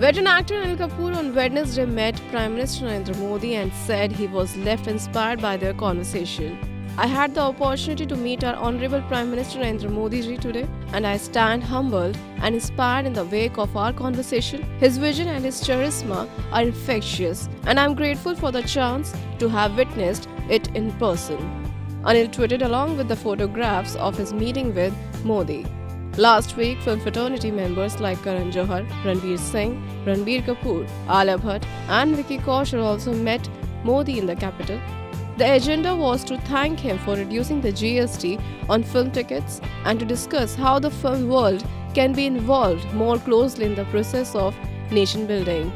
Veteran actor Anil Kapoor on Wednesday met Prime Minister Narendra Modi and said he was left inspired by their conversation. I had the opportunity to meet our Honorable Prime Minister Narendra Modi ji today, and I stand humbled and inspired in the wake of our conversation. His vision and his charisma are infectious, and I'm grateful for the chance to have witnessed it in person. Anil tweeted along with the photographs of his meeting with Modi. Last week, film fraternity members like Karan Johar, Ranveer Singh, Ranbir Kapoor, Alia Bhatt, and Vicky Kaushal also met Modi in the capital. The agenda was to thank him for reducing the GST on film tickets and to discuss how the film world can be involved more closely in the process of nation building.